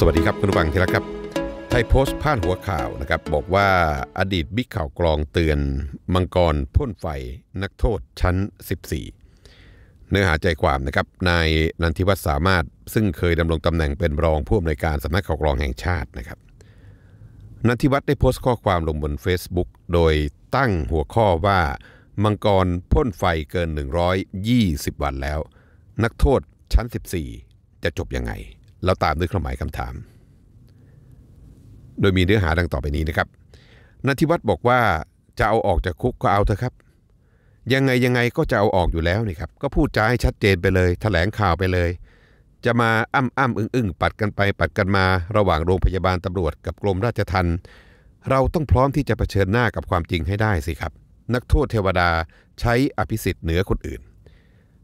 สวัสดีครับคุณฟังที่รักครับ ไทยโพสต์พาดหัวข่าวนะครับ บอกว่าอดีตบิ๊กข่าวกรองเตือนมังกรพ่นไฟนักโทษชั้น 14 เนื้อหาใจความนะครับนายนันทิวัฒน์สามารถซึ่งเคยดำรงตำแหน่งเป็นรองผู้อำนวยการสำนักข่าวกรองแห่งชาตินะครับนันทิวัฒน์ได้โพสต์ข้อความลงบน Facebook โดยตั้งหัวข้อว่ามังกรพ่นไฟเกิน 120 วันแล้ว นักโทษชั้น 14 จะจบยังไง แล้วตามด้วยเครื่องหมายคำถาม โดยมีเนื้อหาดังต่อไปนี้นะครับนันทิวัฒน์บอกว่าจะเอาออกจากคุกก็เอาเถอะครับ ยังไงยังไงก็จะเอาออกอยู่แล้วนี่ครับ ก็พูดจาให้ชัดเจนไปเลยแถลงข่าวไปเลย จะมาอ้ำอ้ำอึ้งอึ้งปัดกันไปปัดกันมาระหว่างโรงพยาบาลตำรวจกับกรมราชทัณฑ์เราต้องพร้อมที่จะเผชิญหน้ากับความจริงให้ได้สิครับ นักโทษเทวดาใช้อภิสิทธิ์เหนือคนอื่น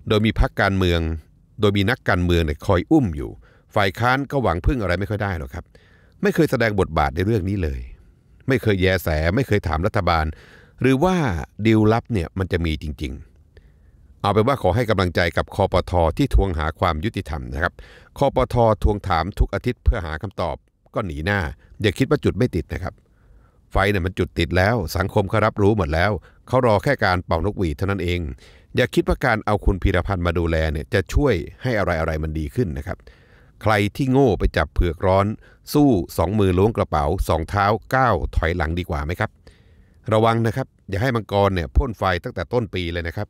โดยมีพักการเมือง โดยมีนักการเมืองเนี่ยคอยอุ้มอยู่ ฝ่ายค้านก็หวังพึ่งอะไรไม่ค่อยได้หรอกครับ ไม่เคยแสดงบทบาทในเรื่องนี้เลย ไม่เคยแยแสไม่เคยถามรัฐบาล หรือว่าดีลลับเนี่ยมันจะมีจริง ๆ เอาเป็นว่าขอให้กำลังใจกับคอปทอที่ทวงหาความยุติธรรมนะครับคอปทอทวงถามทุกอาทิตย์เพื่อหาคำตอบ ก็หนีหน้าอย่าคิดว่าจุดไม่ติดนะครับไฟเนี่ยมันจุดติดแล้ว สังคมเขารับรู้หมดแล้ว เขารอแค่การเป่านกหวีดเท่านั้นเอง อย่าคิดว่าการเอาคุณพีรพันธ์มาดูแลเนี่ยจะช่วยให้อะไรอะไรมันดีขึ้นนะครับ ใครที่โง่ไปจับเผือกร้อน สู้สองมือล้วงกระเป๋าสองเท้าก้าวถอยหลังดีกว่าไหมครับ ระวังนะครับ อย่าให้มังกรเนี่ยพ่นไฟตั้งแต่ต้นปีเลยนะครับ